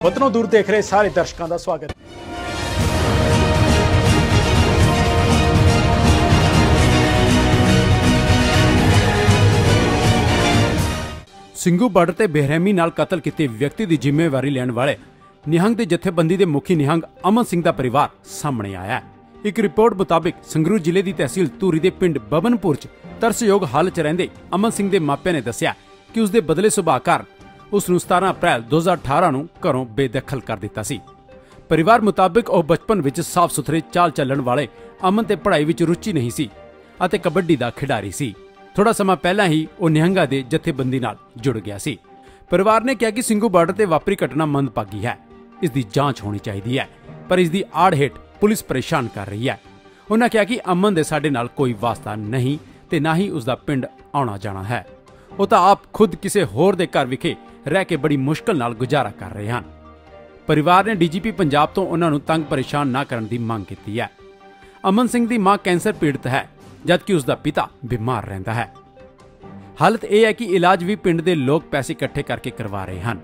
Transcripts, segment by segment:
ਵਤਨੋਂ ਦੂਰ ਦੇਖ ਰਹੇ ਸਾਰੇ ਦਰਸ਼ਕਾਂ ਦਾ ਸਵਾਗਤ। ਸਿੰਘੂ ਬਾਰਡਰ ਤੇ ਬੇਰਹਿਮੀ ਨਾਲ ਕਤਲ ਕੀਤੇ ਵਿਅਕਤੀ ਦੀ ਜ਼ਿੰਮੇਵਾਰੀ ਲੈਣ ਵਾਲੇ ਨਿਹੰਗ ਦੇ ਜਥੇਬੰਦੀ ਦੇ ਮੁਖੀ ਨਿਹੰਗ ਅਮਨ ਸਿੰਘ ਦਾ ਪਰਿਵਾਰ ਸਾਹਮਣੇ ਆਇਆ ਹੈ। ਇੱਕ ਰਿਪੋਰਟ ਮੁਤਾਬਿਕ ਸੰਗਰੂਰ ਜ਼ਿਲ੍ਹੇ ਦੀ ਤਹਿਸੀਲ ਧੂਰੀ ਦੇ ਪਿੰਡ ਬਬਨਪੁਰ 'ਚ ਤਰਸਯੋਗ ਹਾਲਤ 'ਚ ਰਹਿੰਦੇ ਅਮਨ ਸਿੰਘ ਦੇ ਮਾਪਿਆਂ ਨੇ ਦੱਸਿਆ ਕਿ ਉਸ ਦੇ ਬਦਲੇ ਸੁਭਾਅ ਕਾਰਨ ਉਸ ਨੂੰ 17 ਅਪ੍ਰੈਲ 2018 ਨੂੰ ਘਰੋਂ ਬੇਦਖਲ ਕਰ ਦਿੱਤਾ ਸੀ। ਪਰਿਵਾਰ ਮੁਤਾਬਿਕ ਉਹ ਬਚਪਨ ਵਿੱਚ ਸਾਫ਼ ਸੁਥਰੇ ਚਾਲ ਚੱਲਣ ਵਾਲੇ ਅਮਨ ਤੇ ਪੜ੍ਹਾਈ ਵਿੱਚ ਰੁਚੀ ਨਹੀਂ ਸੀ ਅਤੇ ਕਬੱਡੀ ਦਾ ਖਿਡਾਰੀ ਸੀ। ਥੋੜਾ ਸਮਾਂ ਪਹਿਲਾਂ ਹੀ ਉਹ ਨਿਹੰਗਾ ਦੇ ਜਥੇਬੰਦੀ ਨਾਲ ਜੁੜ ਗਿਆ ਸੀ। ਪਰਿਵਾਰ ਨੇ ਕਿਹਾ ਕਿ ਸਿੰਘੂ ਬਾਰਡਰ ਤੇ ਵਾਪਰੀ ਘਟਨਾ ਮੰਦਭਾਗੀ ਹੈ। ਇਸ ਦੀ ਜਾਂਚ ਹੋਣੀ ਚਾਹੀਦੀ ਹੈ, ਪਰ ਇਸ ਦੀ ਆੜ ਹੇਠ ਪੁਲਿਸ ਪਰੇਸ਼ਾਨ ਕਰ ਰਹੀ ਹੈ। ਉਹਨਾਂ ਕਿਹਾ ਕਿ ਅਮਨ ਦੇ ਸਾਡੇ ਨਾਲ ਕੋਈ ਵਾਸਤਾ ਨਹੀਂ ਤੇ ਨਾ ਹੀ ਉਸ ਦਾ ਪਿੰਡ ਆਉਣਾ ਜਾਣਾ ਹੈ। ਉਹ ਤਾਂ ਆਪ ਖੁਦ ਕਿਸੇ ਹੋਰ ਦੇ ਘਰ ਵਿਖੇ ਰਹਿ ਕੇ ਬੜੀ ਮੁਸ਼ਕਲ ਨਾਲ ਗੁਜ਼ਾਰਾ ਕਰ ਰਹੇ ਹਨ। ਪਰਿਵਾਰ ਨੇ ਡੀਜੀਪੀ ਪੰਜਾਬ ਤੋਂ ਉਹਨਾਂ ਨੂੰ ਤੰਗ ਪਰੇਸ਼ਾਨ ਨਾ ਕਰਨ ਦੀ ਮੰਗ ਕੀਤੀ ਹੈ। ਅਮਨ ਸਿੰਘ ਦੀ ਮਾਂ ਕੈਂਸਰ ਪੀੜਤ ਹੈ, ਜਦਕਿ ਉਸ ਦਾ ਪਿਤਾ ਬਿਮਾਰ ਰਹਿੰਦਾ ਹੈ। ਹਾਲਤ ਇਹ ਹੈ ਕਿ ਇਲਾਜ ਵੀ ਪਿੰਡ ਦੇ ਲੋਕ ਪੈਸੇ ਇਕੱਠੇ ਕਰਕੇ ਕਰਵਾ ਰਹੇ ਹਨ।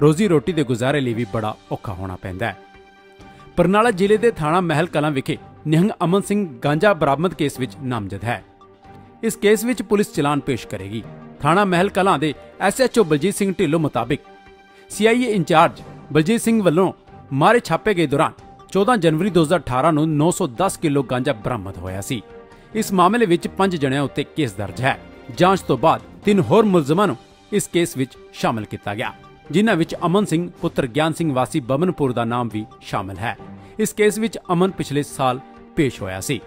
ਰੋਜ਼ੀ ਰੋਟੀ ਦੇ ਗੁਜ਼ਾਰੇ ਲਈ ਵੀ ਬੜਾ ਔਖਾ ਹੋਣਾ ਪੈਂਦਾ ਹੈ। ਬਰਨਾਲਾ ਜ਼ਿਲ੍ਹੇ ਦੇ ਥਾਣਾ ਮਹਿਲ ਕਲਾਂ ਵਿਖੇ ਨਿਹੰਗ ਅਮਨ ਸਿੰਘ ਗਾਂਜਾ ਬਰਾਮਦ ਕੇਸ ਵਿੱਚ ਨਾਮਜ਼ਦ ਹੈ। ਇਸ ਕੇਸ ਵਿੱਚ ਪੁਲਿਸ ਚਲਾਨ ਪੇਸ਼ ਕਰੇਗੀ। ਥਾਣਾ ਮਹਿਲ ਕਲਾਂ ਦੇ ਐਸਐਚਓ ਬਲਜੀਤ ਸਿੰਘ ਢਿੱਲੋਂ ਮੁਤਾਬਿਕ ਸੀਆਈਏ ਇੰਚਾਰਜ ਬਲਜੀਤ ਸਿੰਘ ਵੱਲੋਂ ਮਾਰੇ ਛਾਪੇ ਗਏ ਦੌਰਾਨ 14 ਜਨਵਰੀ 2018 ਨੂੰ 910 ਕਿਲੋ ਗਾਂਜਾ ਬਰਾਮਦ ਹੋਇਆ ਸੀ। ਇਸ ਮਾਮਲੇ ਵਿੱਚ ਪੰਜ ਜਣਿਆਂ ਉੱਤੇ ਕੇਸ ਦਰਜ ਹੈ। ਜਾਂਚ ਤੋਂ ਬਾਅਦ ਤਿੰਨ ਹੋਰ ਮੁਲਜ਼ਮਾਂ ਨੂੰ ਇਸ ਕੇਸ ਵਿੱਚ ਸ਼ਾਮਲ ਕੀਤਾ ਗਿਆ, ਜਿਨ੍ਹਾਂ ਵਿੱਚ ਅਮਨ ਸਿੰਘ, ਪੁੱਤਰ ਗਿਆਨ ਸਿੰਘ ਵਾਸੀ ਬਮਨਪੁਰ ਦਾ ਨਾਮ ਵੀ ਸ਼ਾਮਲ ਹੈ। ਇਸ ਕੇਸ ਵਿੱਚ ਅਮਨ ਪਿਛਲੇ ਸਾਲ ਪੇਸ਼ ਹੋਇਆ ਸੀ।